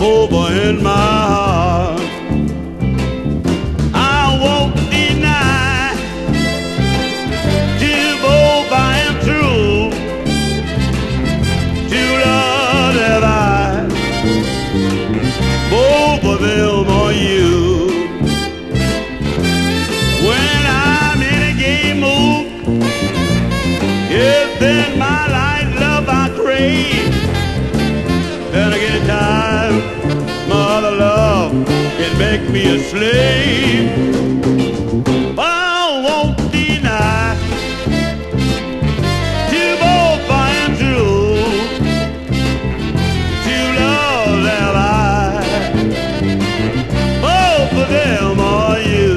over in my heart. I won't deny Jehovah and true. To love that I, both of them are you. When I'm in a game mood, it's then my life love I crave. Make me a slave. I won't deny both both them are you.